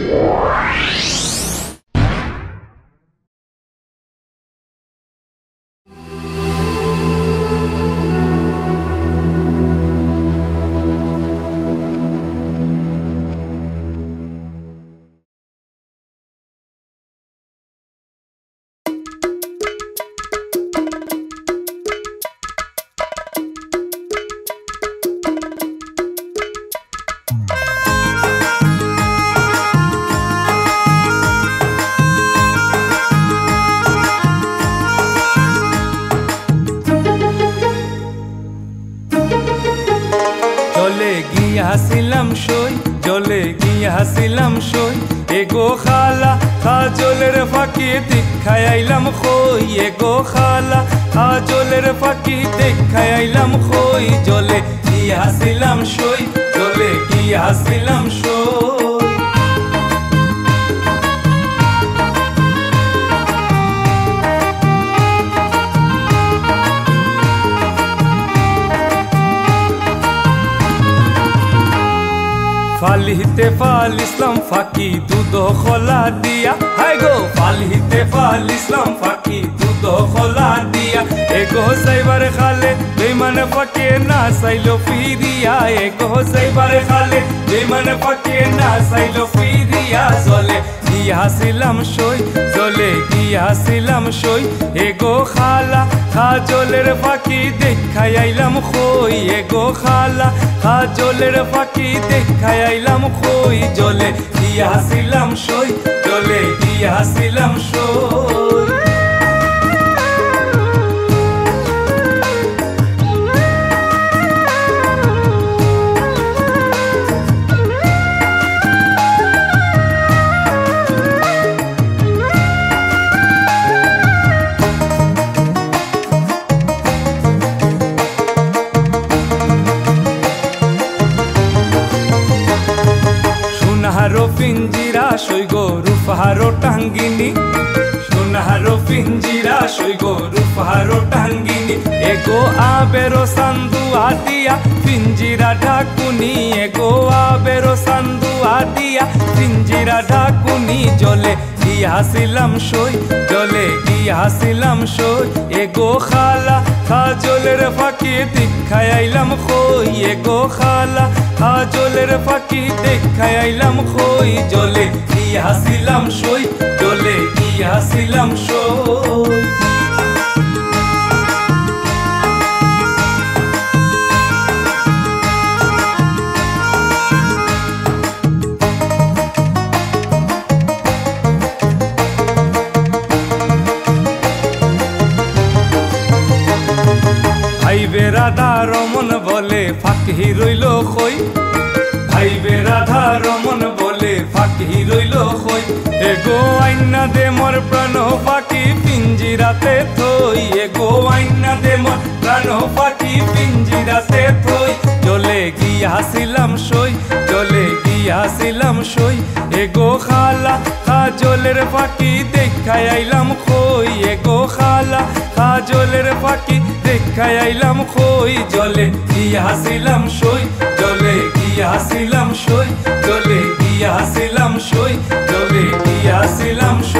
Yeah. গিয়াছিলাম সই, জলে হাসিলাম সই। এগো খালা কাজলের ফাঁকি দীক্ষায় আইলাম খই। এগো খালা কাজলের ফাঁকি দীক্ষায় আইলাম খই। জলে হাসিলাম সই, জলে গিয়াছিলাম সই। ফালিতে ফাল ইসলাম ফাঁকি দুধ খোলা দিয়া হাই গো ফালিতে ফাল ইসলাম ফাঁকি দুধ খোলা দিয়া এগো সাইবার খালে বেমান ফাঁকে না সাইলো ফিরিয়া এগো সাইবার খালে বেমান ফাঁকে না সাইলো ফিরিয়া চলে গিয়াছিলাম সই চলে হাসিলাম সই। এগো খালা, খাজলের ফাঁকি দেখাই আইলাম খই। এগো খালা, খাজলের ফাঁকি দেখাই আইলাম খই। জলে হাসিলাম সই, জলে গিয়াছিলাম সই। পিঞ্জিরা সৈগ রূপহারো টাঙ্গিনি। সোনাহারো পিঞ্জিরা সৈগ রূপহারো টাঙ্গিনি। এগো আবেরো সান্দু আদিয়া পিঞ্জিরা ঢাকুনি। এগো আবেরো সান্দু আদিয়া পিঞ্জিরা ঢাকুনি। জলে দিয়াছিলাম সই, জলে গিয়াছিলাম সই এ গো খালা, খাজলের ফাঁকি দীক্ষায় আইলাম খই গো খালা, খাজলের ফাঁকি দীক্ষায় আইলাম খই, জলে কি হাসিলাম সই, জলে কি হাসিলাম সই। রাধা রমন বলে ফাঁকি রইল খই ভাইবে রাধা রমন বলে ফাঁকি রইল খই এগো আইনা দে মোর প্রাণ পাখি পিঞ্জিরাতে থই। এগো আইনা দে মোর প্রাণ পাখি পিঞ্জিরাতে থই। জলে গিয়াছিলাম সই, জলে গিয়াছিলাম সই। এগো খালা খাজলের ফাঁকি দেখাই আইলাম খই এগো খালা। খাজলের ফাঁকি দেখাই আইলাম খই, জলে কি হাসিলাম সই, জলে কি হাসিলাম সই, জলে কি হাসিলাম সই, জলে কি হাসিলাম সই।